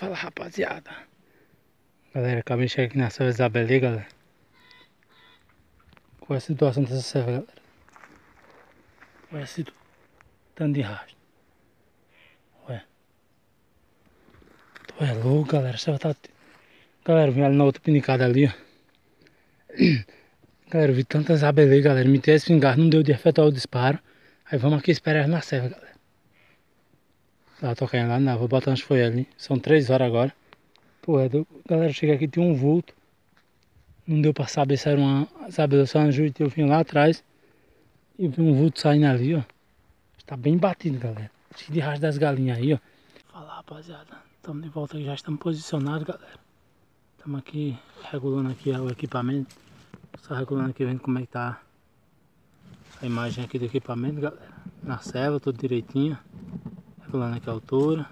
Fala rapaziada. Galera, acabei de chegar aqui na Serra Isabel aí, galera? Qual é a situação dessa serra, galera? Olha esse tanto de rastro? Olha Tu é louco, galera, a serra tá... Galera, vim ali na outra pinicada ali, ó. Galera, vi tantas abelhas galera. Me esse espingarda, não deu de efetuar o disparo. Aí vamos aqui esperar na serra, galera ela tô caindo lá, não, vou botar onde foi ali. São três horas agora. Pô, é do... galera, chega aqui, tem um vulto. Não deu pra saber se era uma. Sabe, só uma juíza, eu vim lá atrás. E vi um vulto saindo ali, ó. Está bem batido, galera. Cheio de rastro das galinhas aí, ó. Fala, rapaziada. Estamos de volta aqui, já estamos posicionados, galera. Estamos aqui regulando aqui o equipamento. Só regulando aqui, vendo como é que tá a imagem aqui do equipamento, galera. Na serva, tudo direitinho calculando aqui a altura.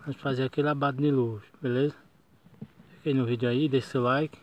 Vamos fazer aquele abate de luz, beleza? Fiquei no vídeo aí, deixa seu like.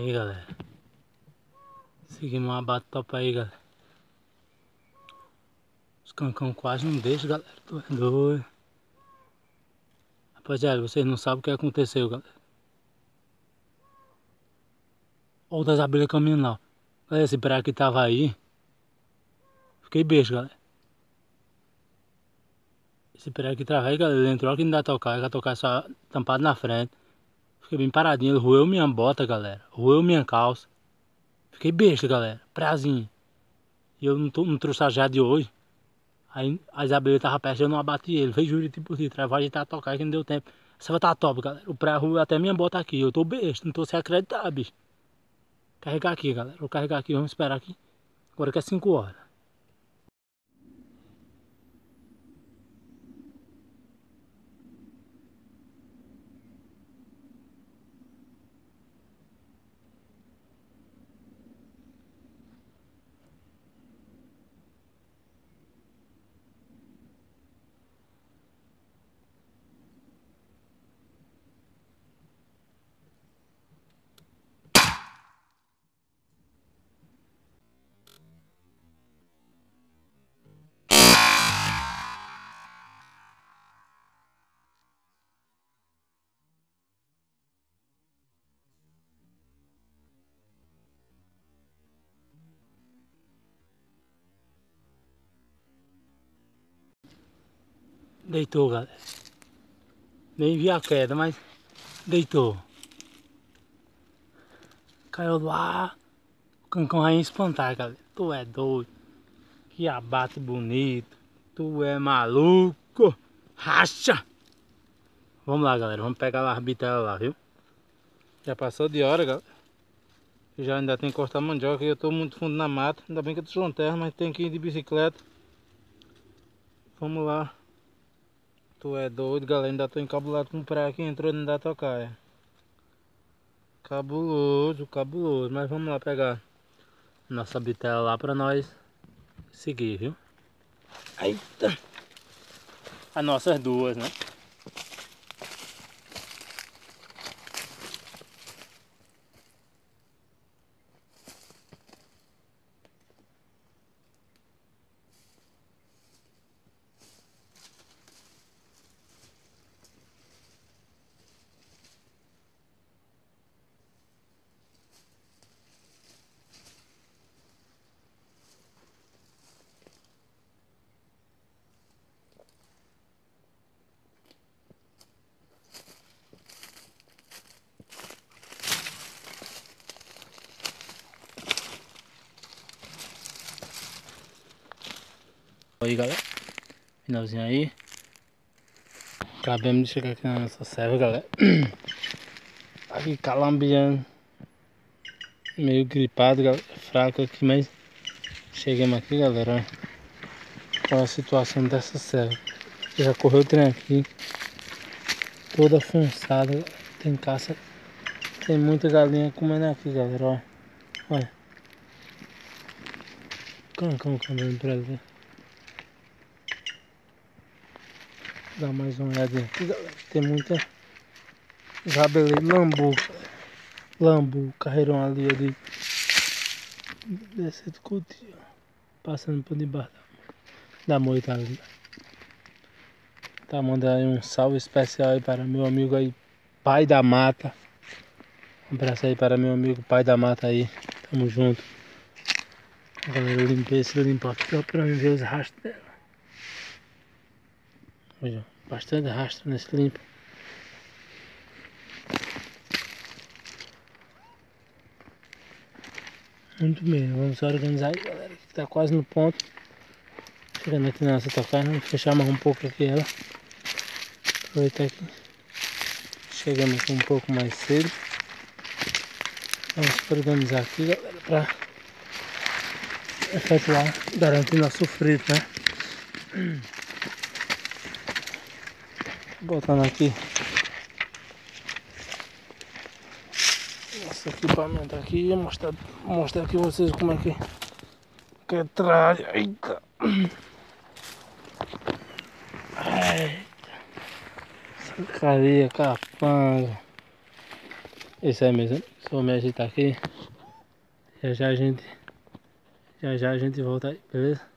Aí galera. Seguimos uma bata top aí, galera. Os cancão quase não deixam, galera. Tô é doido. Rapaziada, vocês não sabem o que aconteceu, galera. Outras abelhas caminhando lá. Galera, esse praia que tava aí. Fiquei beijo, galera. Esse praia que aí, galera. Ele entrou aqui não dá tocar. Vai tocar só tampado na frente. Fiquei bem paradinho. Ele roeu minha bota, galera. Roeu minha calça. Fiquei besta, galera. Prazinho. E eu não, tô, não trouxe a de hoje. Aí a Isabela tava perto, eu não abati ele. Veio Juriti por detrás, vai agitar tocar que não deu tempo. Essa vai tá top, galera. O pré até minha bota aqui. Eu tô besta, não tô sem acreditar, bicho. Carregar aqui, galera. Vou carregar aqui, vamos esperar aqui. Agora que é 5 horas. Deitou, galera. Nem vi a queda, mas deitou. Caiu lá. O cancão vai espantar, galera. Tu é doido. Que abate bonito. Tu é maluco. Racha. Vamos lá, galera. Vamos pegar a arbitela lá, viu? Já passou de hora, galera. Já ainda tem que cortar mandioca eu tô muito fundo na mata. Ainda bem que eu tô com terra, mas tem que ir de bicicleta. Vamos lá. Tu é doido, galera. Ainda tô encabulado com o praia que entrou no da tocaia. Cabuloso, cabuloso. Mas vamos lá pegar nossa bitela lá pra nós seguir, viu? Eita! As nossas duas, né? Aí galera, finalzinho aí. Acabamos de chegar aqui na nossa serva galera. Aqui calambiando. Meio gripado galera, fraco aqui Mas chegamos aqui galera. Olha a situação dessa serva. Já correu o trem aqui. Toda funçada Tem caça. Tem muita galinha comendo aqui galera Olha, Olha. Cancão comendo pra ver dar mais uma olhadinha aqui, galera. Tem muita jabelê, lambu. Lambu, carreirão ali, ali. Desce do coutinho, Passando por debaixo da, moita ali. Tá mandando aí um salve especial aí para meu amigo aí, pai da mata. Um abraço aí para meu amigo pai da mata aí. Tamo junto. Galera, eu limpei esse limpo aqui ó, pra ver os rastros dela. Olha, bastante rastro nesse limpo. Muito bem, vamos organizar aí, galera, que tá quase no ponto. Chegando aqui na nossa tocada, vamos fechar mais um pouco aqui ela. Aproveitar aqui. Chegamos aqui um pouco mais cedo. Vamos organizar aqui, galera, pra efetuar, garantir nosso frito, né? botando aqui nosso equipamento aqui mostrar mostrar aqui vocês como é que que é tralha eita careia capanga Isso aí mesmo. Só me agitar aqui. Já já a gente. Já já a gente volta aí, beleza?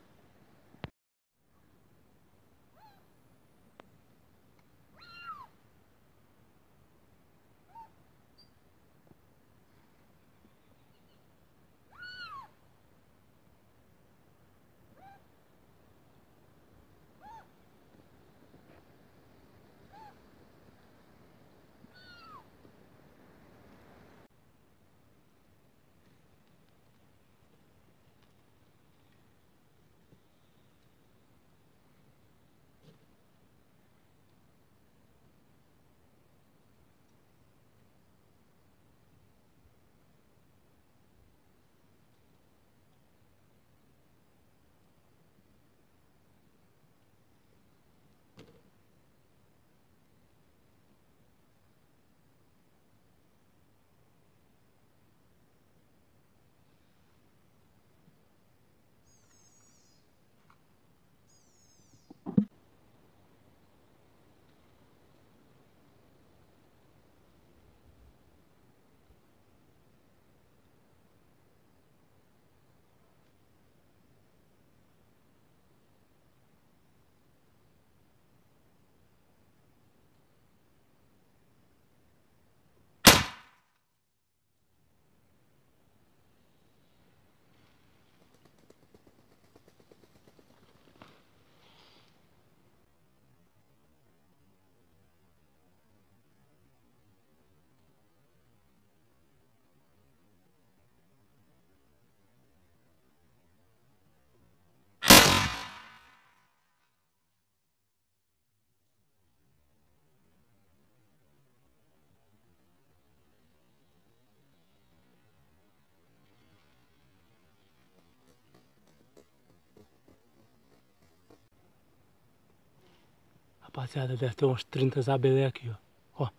Rapaziada, deve ter uns 30 abelé aqui, ó. ó.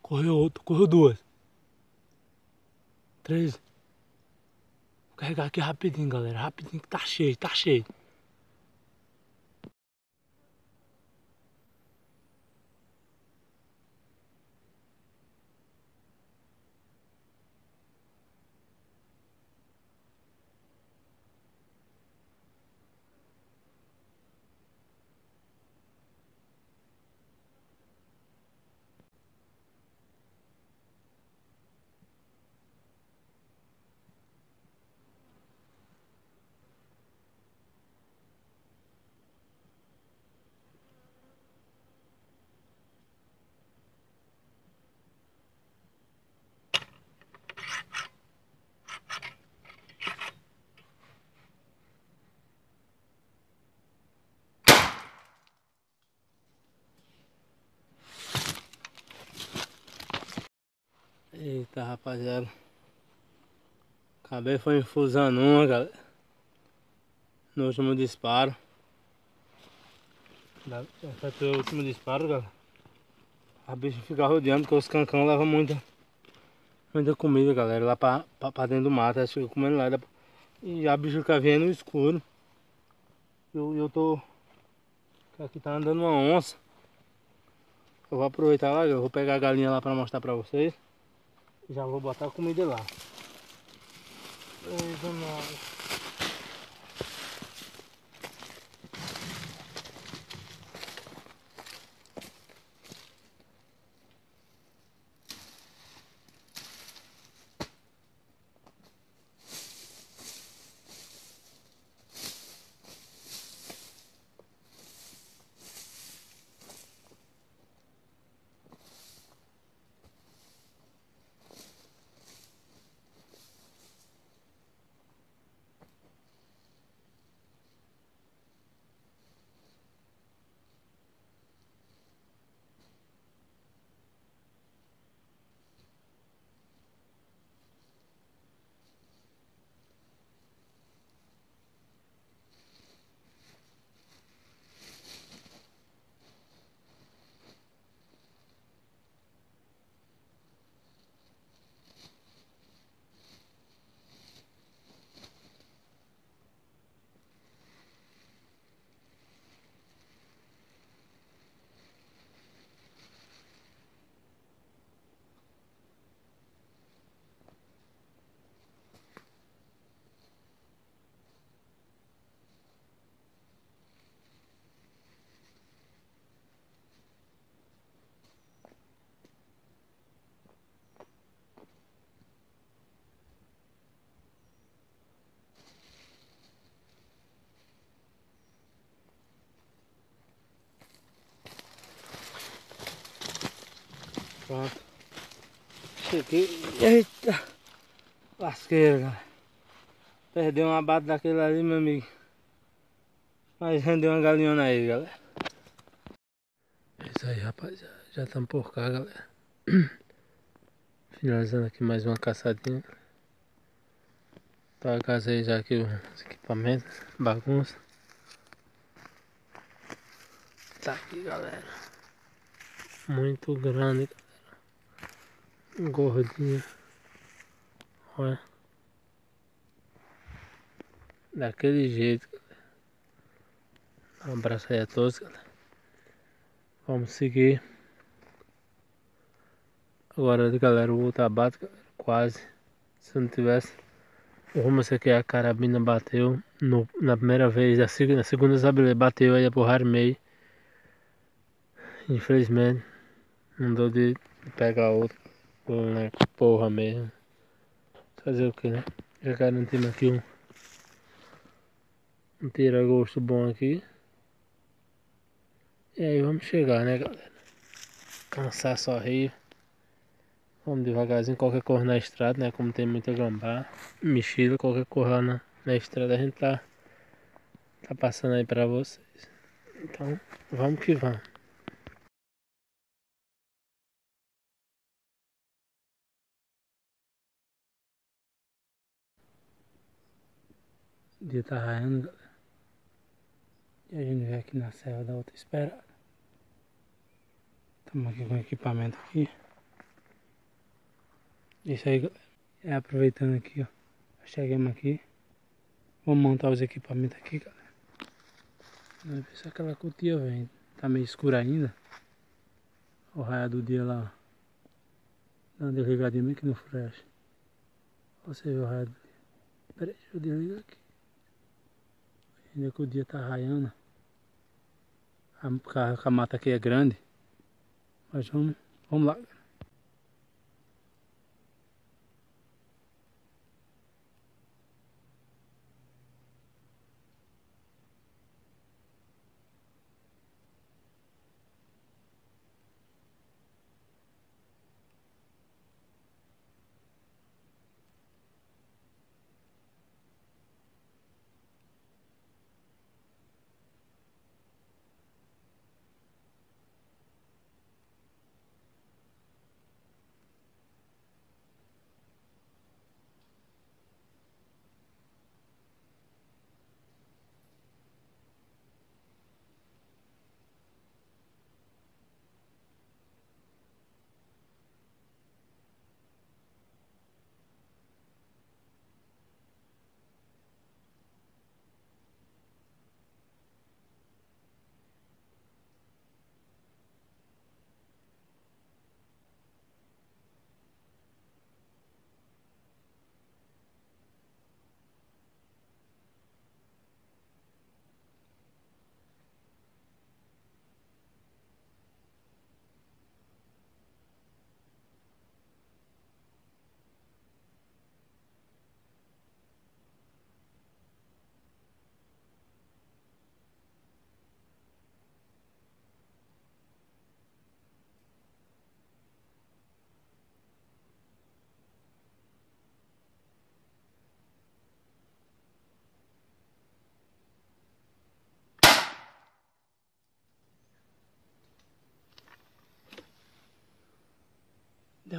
Correu outro, correu duas. Três. Vou carregar aqui rapidinho, galera. Rapidinho que tá cheio, tá cheio. Eita rapaziada. Acabei foi infusando uma galera. No último disparo. Foi o último disparo galera. A bicha fica rodeando porque os cancão levam muita Muita comida galera Lá pra, pra, pra dentro do mato. Elas ficam comendo lá E a bicha fica vendo no escuro. Eu, eu tô Aqui tá andando uma onça. Eu vou aproveitar lá, eu vou pegar a galinha lá para mostrar para vocês. Já vou botar a comida lá. Pronto. Cheguei. Eita! Lasqueira, galera. Perdeu um abate daquele ali, meu amigo. Mas rendeu uma galinhona aí, galera. É isso aí, rapaziada. Já estamos por cá, galera. Finalizando aqui mais uma caçadinha. Tá, casei já aqui os equipamentos, bagunça. Tá aqui, galera. Muito grande. Gordinha. Olha. Daquele jeito. Um abraço aí a todos, galera. Vamos seguir. Agora, galera, o outro abate, quase. Se não tivesse. Como você quer a carabina bateu no, na primeira vez, na segunda, na segunda sabe, bateu aí a porrada meio. Infelizmente, não deu de pegar outro. Né, porra mesmo. Fazer o que, né? Já garantimos aqui um, um tira-gosto bom aqui. E aí vamos chegar, né, galera? Cansar só rio. Vamos devagarzinho, qualquer cor na estrada, né? Como tem muita gambá, mexida, qualquer cor na, na estrada a gente tá, tá passando aí pra vocês. Então, vamos que vamos. Dia tá raiando. E a gente vem aqui na serra da outra espera. Estamos aqui com equipamento aqui. Isso aí. É aproveitando aqui, ó. Chegamos aqui. Vamos montar os equipamentos aqui, galera. Vamos ver se aquela cutia vem. Tá meio escuro ainda. O raio do dia lá. Dá uma desligadinha bem aqui no flash. Você vê o raio do dia. Pera aí, deixa eu desligar aqui. Ainda que o dia tá raiando. A, a mata aqui é grande. Mas vamos, vamos lá.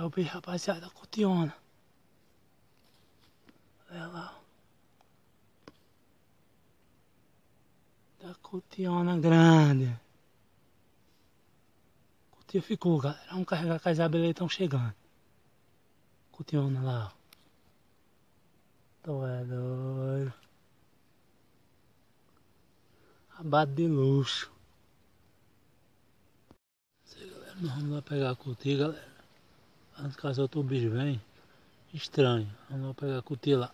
Derrubei, rapaziada, cutiona. Olha lá. Da cutiona grande. Cutia ficou, galera. Vamos carregar que as abelhas estão chegando. Cutiona lá. Tô é doido. Abate de luxo. Vamos lá pegar a cutia, galera. Antes caso outro bicho vem, estranho. Vamos pegar a cutia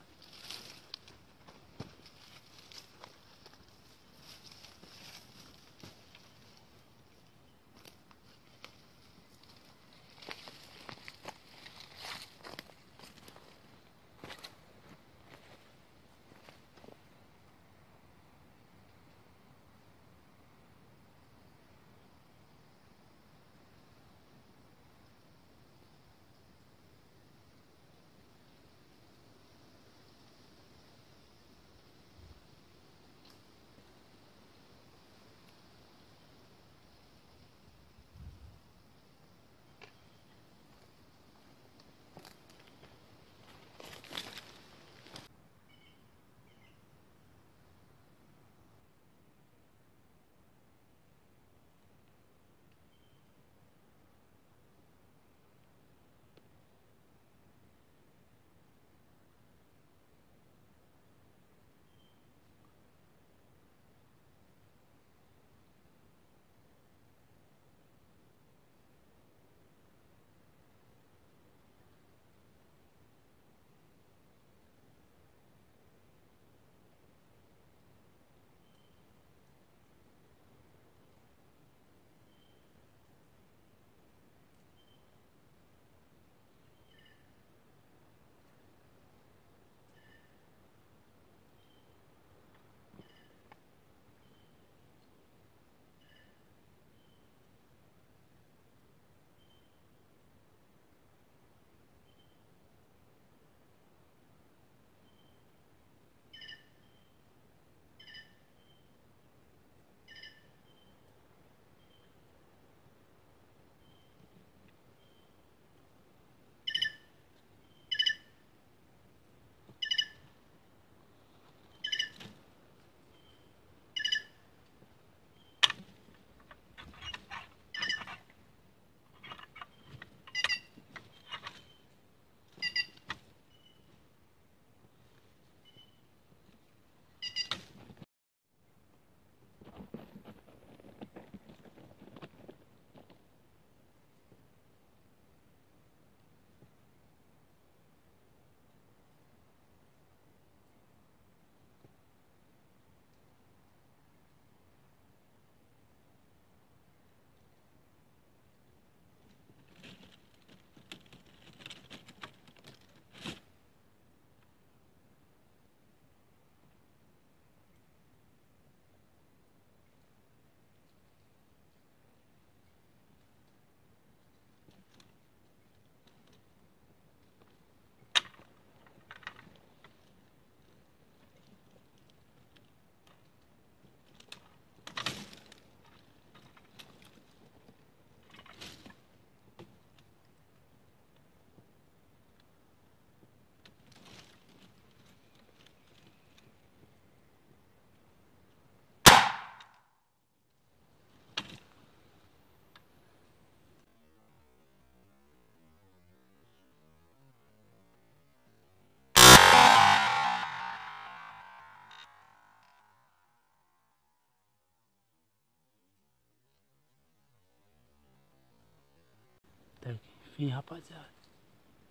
Enfim, rapaziada.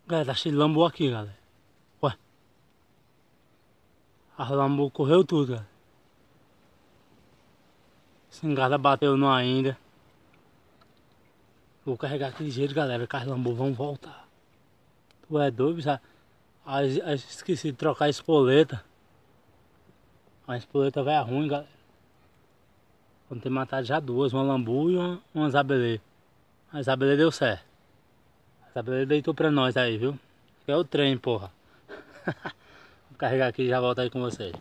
Galera, tá cheio de lambu aqui, galera. Ué. A lambu correu tudo, galera. Esse engada bateu não ainda. Vou carregar aqui ligeiro, galera. Os lambu vão voltar. Tu é doido, já. Ah, esqueci de trocar a espoleta. A espoleta vai ruim, galera. Vamos ter matado já duas, uma lambu e uma, uma zabelê. A zabelê deu certo. A zabelê deitou pra nós aí, viu? É o trem, porra. Vou carregar aqui e já volto aí com vocês.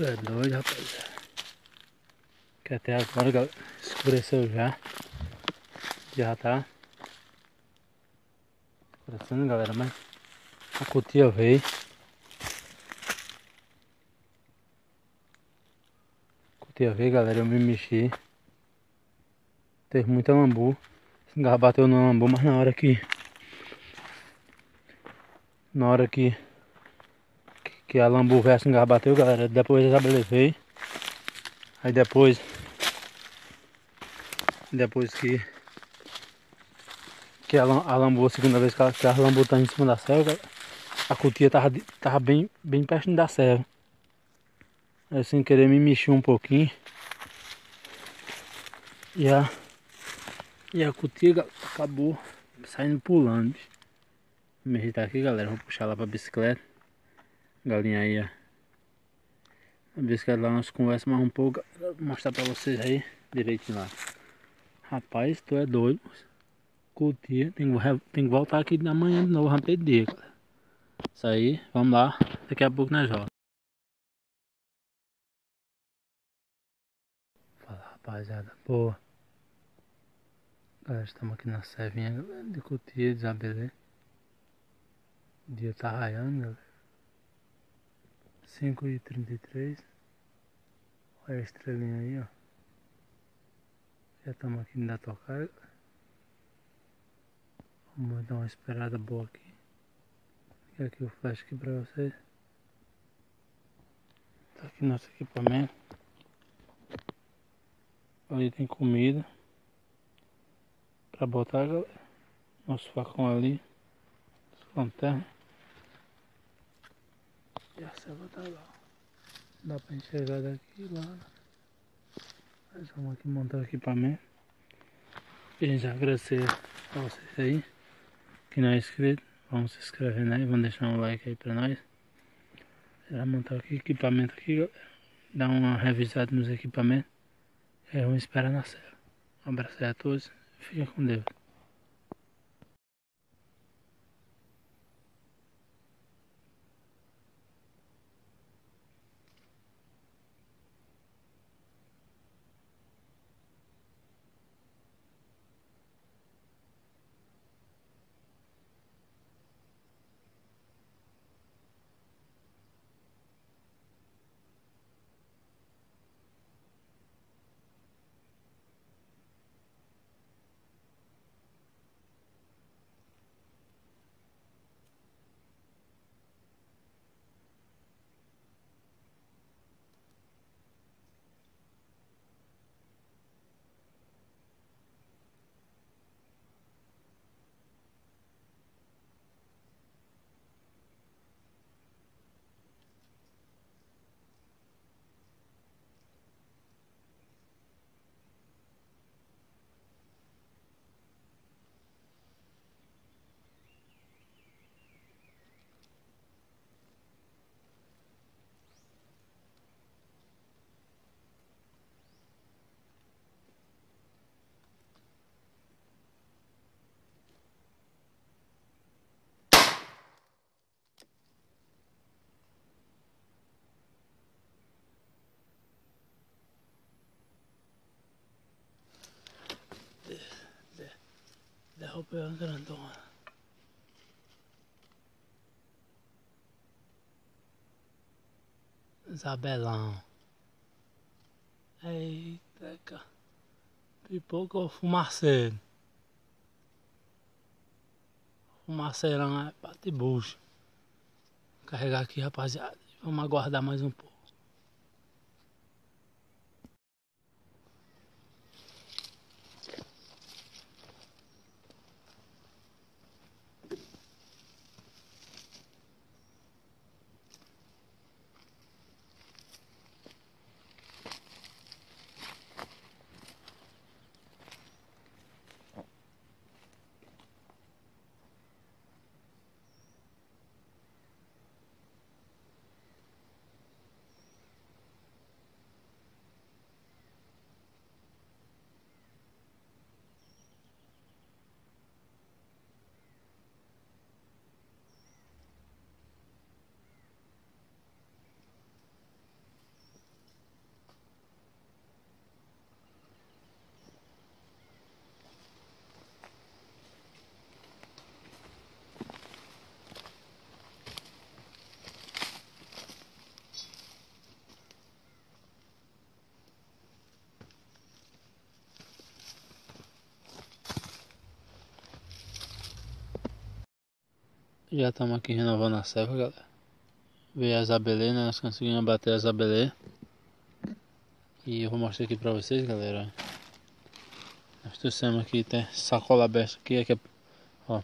Tu é doido, rapaziada. Que até agora, escureceu já. Já tá escurecendo, galera, mas a cutia veio. Cutia veio, galera, eu me mexi. Teve muita lambu. Esse bateu no lambu, mas na hora que... Na hora que que a lambu verso engar bateu, galera. Depois eu já Aí depois. Depois que. Que a, a lambu, a segunda vez que a, que a lambu tá em cima da selva, a cutia tava, tava bem, bem perto da serra. Aí sem querer me mexer um pouquinho. E a. E a cutia acabou saindo pulando. Me ajeitar aqui, galera. Vou puxar lá pra bicicleta. Galinha aí, ó. A bicicleta lá nós conversamos mais um pouco. Vou mostrar pra vocês aí direitinho lá. Rapaz, tu é doido. Curtir. Tem, que voltar aqui na manhã de novo, rampei dia, cara. Isso aí, vamos lá. Daqui a pouco nós voltamos. Fala rapaziada, boa. Galera, estamos aqui na servinha de Cotia, de Isabelê. O dia tá raiando, galera. 5 e 33 Olha a estrelinha aí, ó. Já estamos aqui na tocar. Vamos dar uma esperada boa aqui. Fica aqui o flash aqui pra vocês. Tá aqui nosso equipamento. Ali tem comida. Pra botar, galera. Nosso facão ali. Lanterna. E a selva tá lá. Dá pra enxergar daqui lá. Nós vamos aqui montar o equipamento. E agradecer a vocês aí. Que não é inscrito. Vamos se inscrever aí. Vamos deixar um like aí pra nós. Já montar aqui equipamento aqui. Dar uma revisada nos equipamentos. E aí vamos esperar na selva. Um abraço aí a todos. Fiquem com Deus. Uma grandona. Isabelão. Eita, cara. Pipoca ou fumaceiro? Fumaceirão é bate bucho. Vou carregar aqui, rapaziada. Vamos aguardar mais um pouco. Já estamos aqui renovando a serva, galera. Veio as abelê, né? Nós conseguimos bater as abelê. E eu vou mostrar aqui pra vocês, galera. Nós trouxemos aqui, tem sacola aberta aqui, aqui é, ó,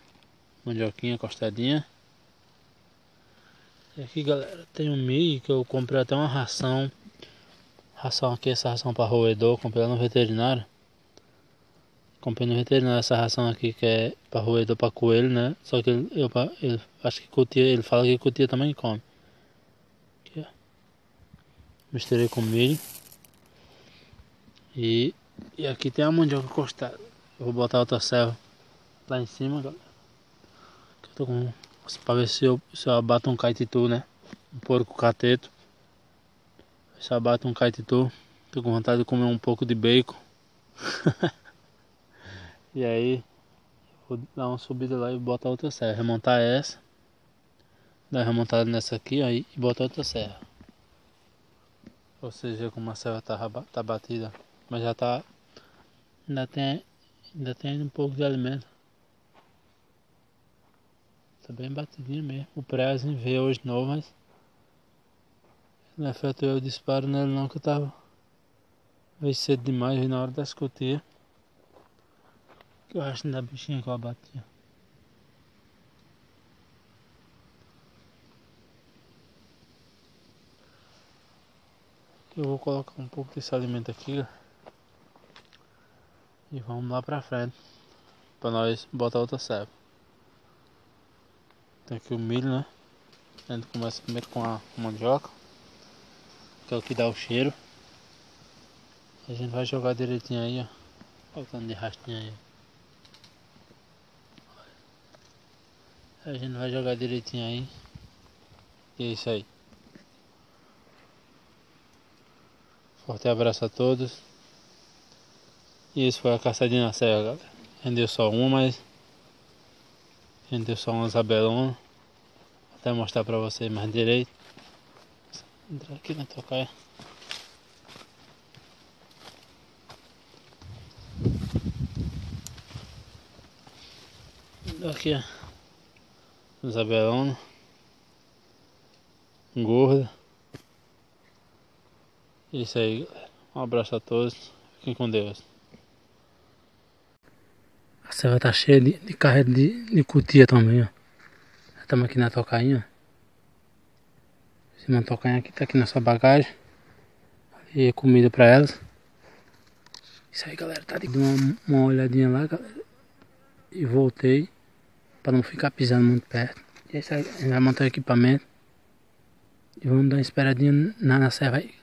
mandioquinha, costadinha. E aqui, galera, tem um milho que eu comprei até uma ração. Ração aqui, essa ração para roedor, comprei lá no veterinário. Comprei no veterinário essa ração aqui que é para roedor para coelho, né? Só que ele, eu, ele acho que cutia, ele fala que cutia também come. Aqui, ó. Misturei com milho. E, e aqui tem a mandioca costada. Eu vou botar outra serva lá em cima, galera. Eu tô com. Pra ver se eu, se eu abato um caetitu, né? Um porco cateto. Se eu abato um caetitu. Tô com vontade de comer um pouco de bacon. E aí vou dar uma subida lá e botar outra serra. Remontar essa. Dar remontada nessa aqui aí e botar outra serra. Ou seja, como a serra tá, tá batida. Mas já tá. Ainda tem. Ainda tem um pouco de alimento. Tá bem batidinho mesmo. O prezinho veio hoje novo, mas. Não efetuei o disparo nele não que eu tava. Veio cedo demais, veio na hora da escotilha. Eu acho da bichinha que eu abati. Eu vou colocar um pouco desse alimento aqui. E vamos lá pra frente. Pra nós botar outra serva. Tem aqui o milho, né? A gente começa primeiro com a mandioca. Que é o que dá o cheiro. A gente vai jogar direitinho aí, ó. Faltando de rastinha aí. A gente vai jogar direitinho aí. E é isso aí. Forte abraço a todos. E isso foi a caçadinha na serra, galera. Rendeu só uma, mas. Rendeu só uma zabelona. Vou até mostrar pra vocês mais direito. Entrar aqui na tocaia. Aqui, ó. Isabelona. Gorda. É isso aí. Um abraço a todos. Fiquem com Deus. A selva tá cheia de, de carreira de, de cutia também, ó. Estamos aqui na tocainha. Esse tocainha aqui tá aqui na sua bagagem. E comida pra elas. Isso aí, galera. Tá dando uma, uma olhadinha lá, galera. E voltei para não ficar pisando muito perto. E aí a gente vai montar o equipamento e vamos dar uma esperadinha na, na aí.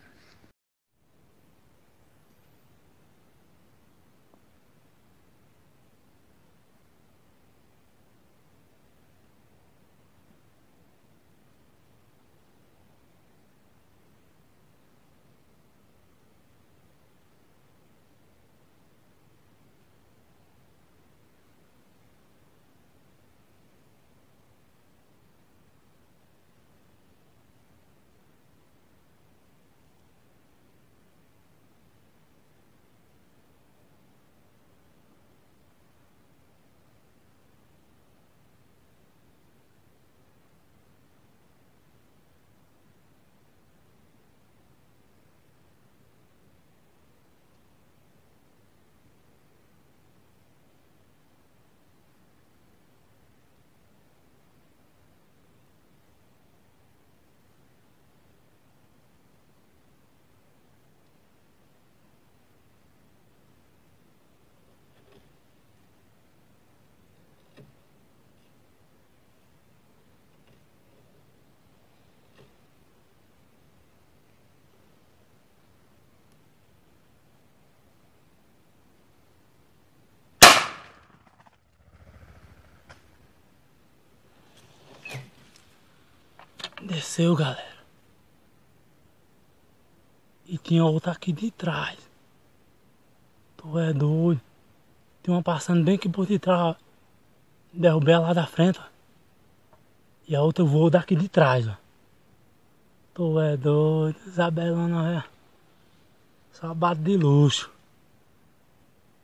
Desceu, galera. E tinha outra aqui de trás. Tu é doido. Tem uma passando bem aqui por detrás. Derrubei ela lá da frente, ó. E a outra voou daqui de trás, ó. Tu é doido, Isabelona, é. Só bate de luxo.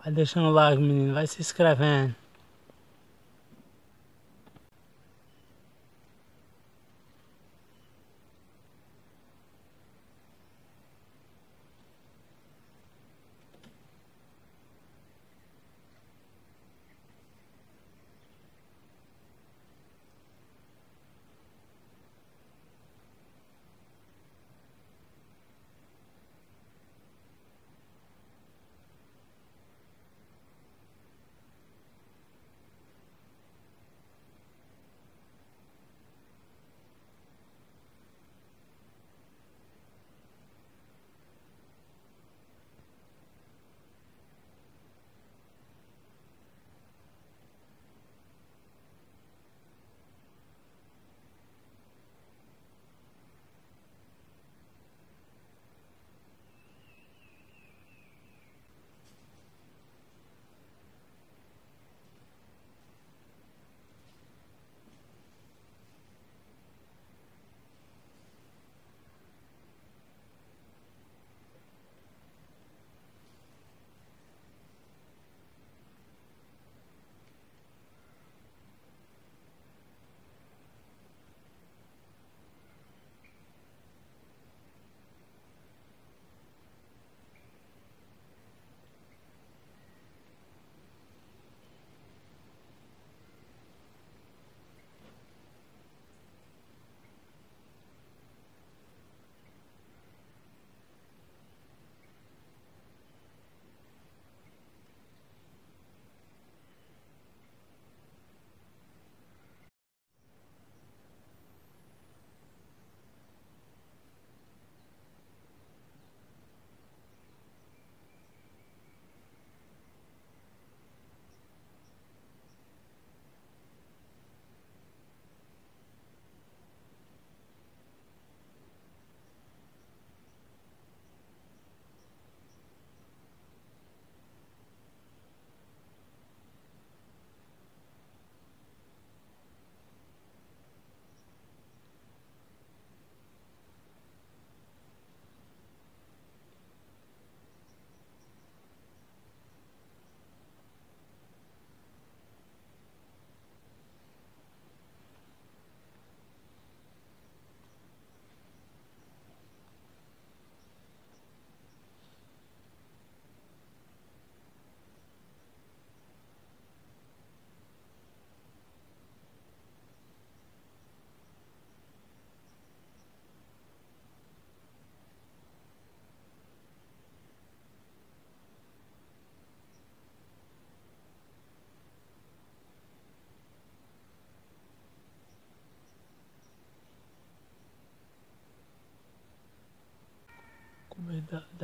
Vai deixando like, menino. Vai se inscrevendo.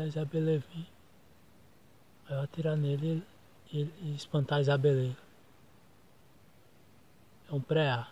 Da Isabela vir. Aí eu atirar nele e, e espantar a Isabela. É um pré-A.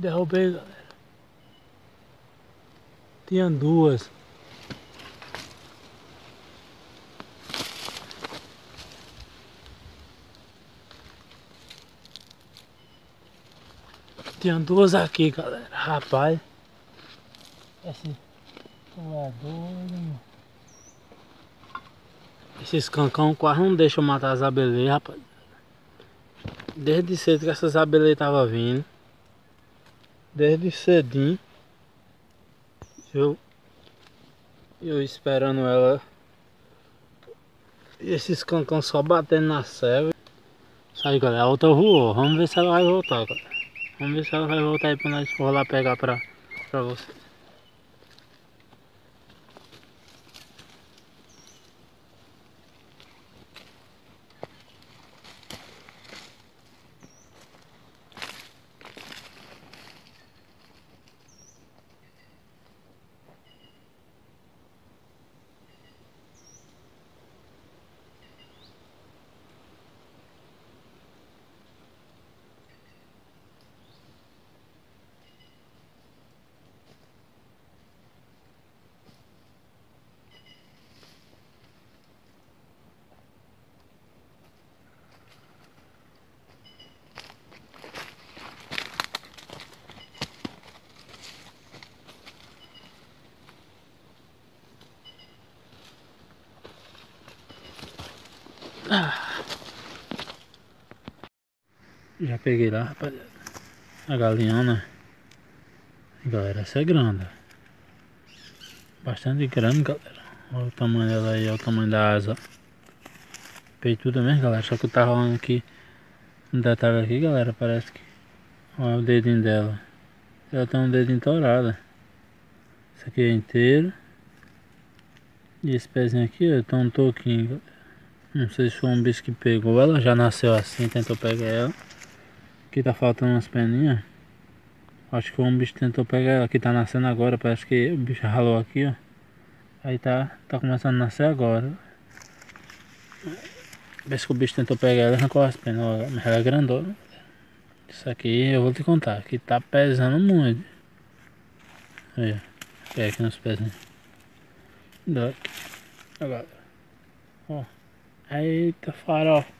Derrubei, galera. Tinha duas. Tinha duas aqui, galera. Rapaz. Esse é doido, Esses cancão quase não deixam matar as abelhas, rapaz. Desde cedo que essas abelhas estavam vindo. Desde cedinho. Eu, eu esperando ela. E esses cancão só batendo na serva. Aí galera, a outra voou. Vamos ver se ela vai voltar. Vamos ver se ela vai voltar aí pra nós for lá pegar pra, pra vocês. Já peguei lá, rapaziada. A galinhona. Galera, essa é grande. Bastante grande, galera. Olha o tamanho dela aí, olha o tamanho da asa. Peituda mesmo, galera. Só que eu tava falando aqui um detalhe aqui, galera. Parece que. Olha o dedinho dela. Ela tem um dedinho torado. Esse aqui é inteiro. E esse pezinho aqui, ó, tem um toquinho, galera. Não sei se foi um bicho que pegou ela, já nasceu assim, tentou pegar ela. Aqui tá faltando umas peninhas. Acho que foi um bicho que tentou pegar ela, que tá nascendo agora, parece que o bicho ralou aqui, ó. Aí tá, tá começando a nascer agora. Parece que o bicho tentou pegar ela e arrancou as penas, ó, mas ela é grandona. Isso aqui eu vou te contar, que tá pesando muito. Olha, pega aqui nos pezinhos. Dá aqui. Agora. Ó. Eita farol.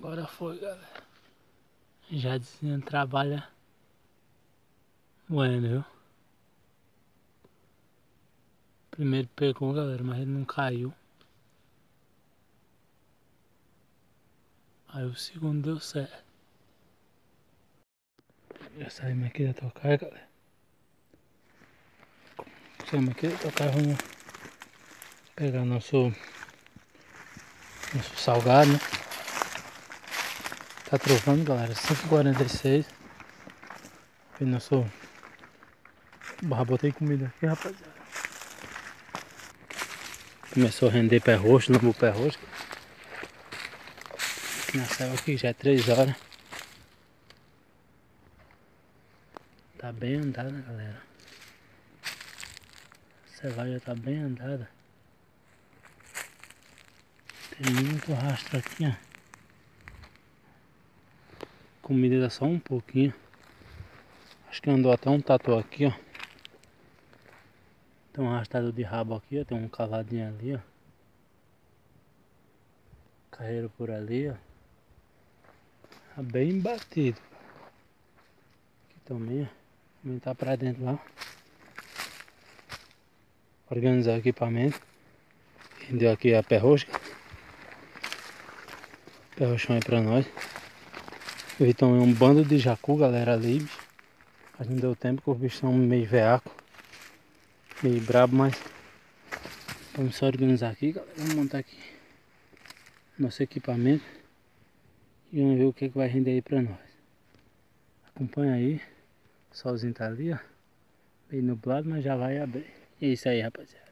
Agora foi, galera. Já dizendo, trabalha moendo, viu? Primeiro pegou, galera, mas ele não caiu. Aí o segundo deu certo. Já saímos aqui da tocar, galera. Saímos aqui da tocar, vamos pegar nosso, nosso salgado, né? Tá trovando, galera, 5h46. E nosso... Barra, botei comida aqui, rapaziada. Começou a render pé roxo, novo pé roxo. Na selva aqui já é 3 horas. Tá bem andada, galera. A selva já tá bem andada. Tem muito rastro aqui, ó. Comida só um pouquinho. Acho que andou até um tatu aqui, ó. Tem um arrastado de rabo aqui, ó. Tem um cavadinho ali, ó. Carreiro por ali, ó. Tá bem batido. Aqui também, ó. Também tá pra dentro lá. Organizar o equipamento. Rendeu aqui a perrosca. Perrochão aí pra nós. Eu tomei um bando de jacu, galera, ali. Mas não deu tempo, porque os bichos são meio veaco. Meio brabo, mas... Vamos só organizar aqui, galera. Vamos montar aqui nosso equipamento. E vamos ver o que, que vai render aí pra nós. Acompanha aí. O solzinho tá ali, ó. Meio nublado, mas já vai abrir. E é isso aí, rapaziada.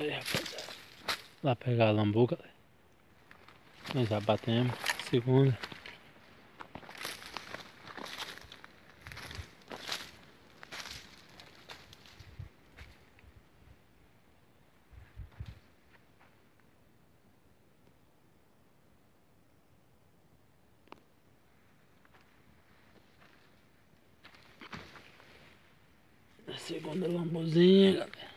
Isso aí, rapaziada. Lá pegar a lambu, galera. Nós já batemos. Segunda. A segunda lambuzinha, galera.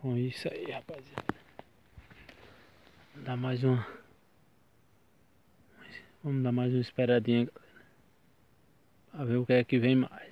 Com isso aí, rapaziada. Dá mais uma. Vamos dar mais esperadinha, galera. Pra ver o que é que vem mais.